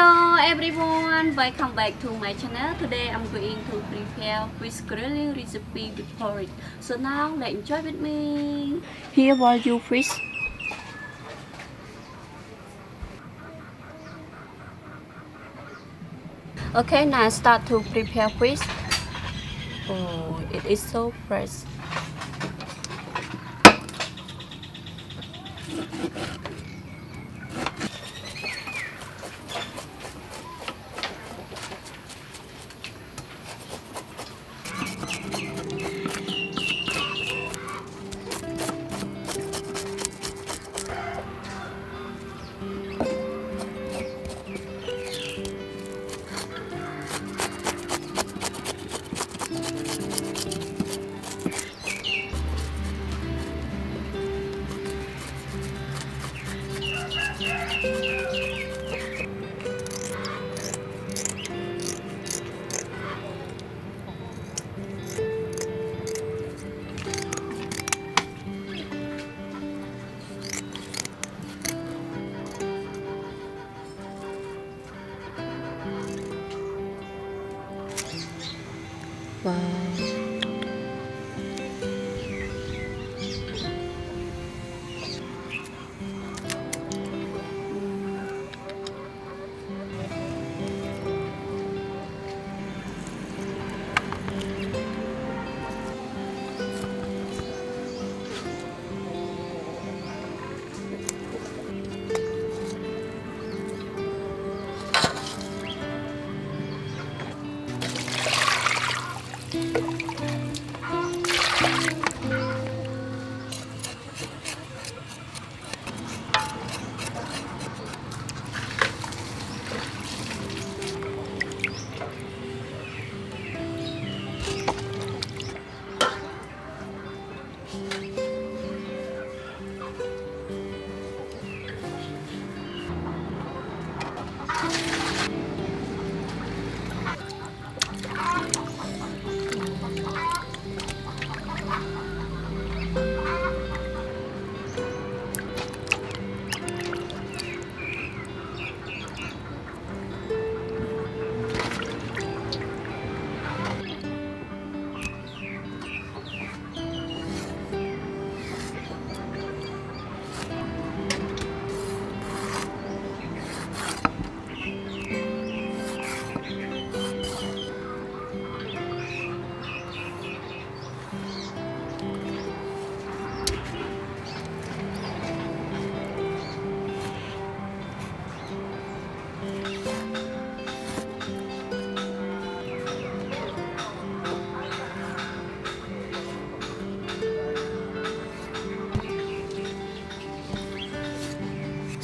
Hello everyone, welcome back to my channel. Today I'm going to prepare fish grilling recipe with porridge. So now let's enjoy with me. Here are your fish. Okay, now start to prepare fish. Oh, it is so fresh.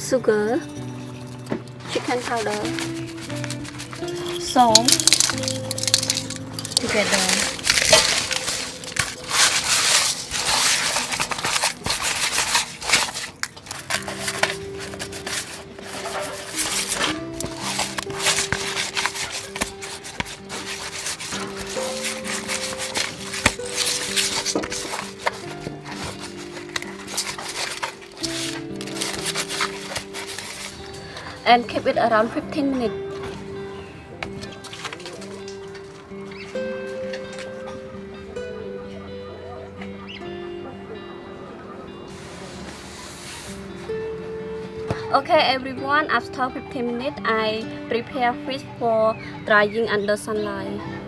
Sugar, chicken powder, salt together. And keep it around 15 minutes. Okay everyone, after 15 minutes I prepare fish for drying under sunlight.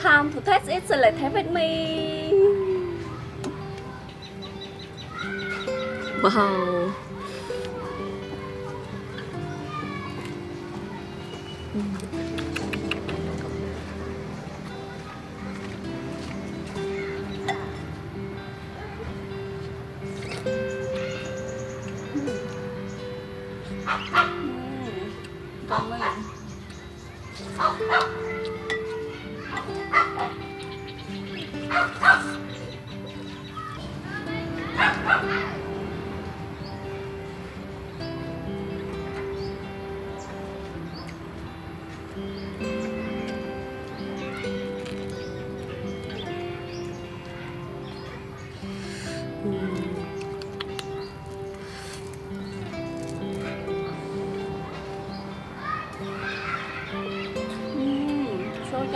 Time to test it, so let's have with me. Wow. Cảm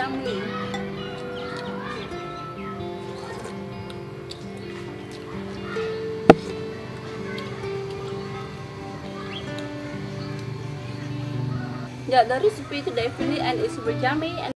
yummy. Yeah, the recipe today finished and it's super yummy and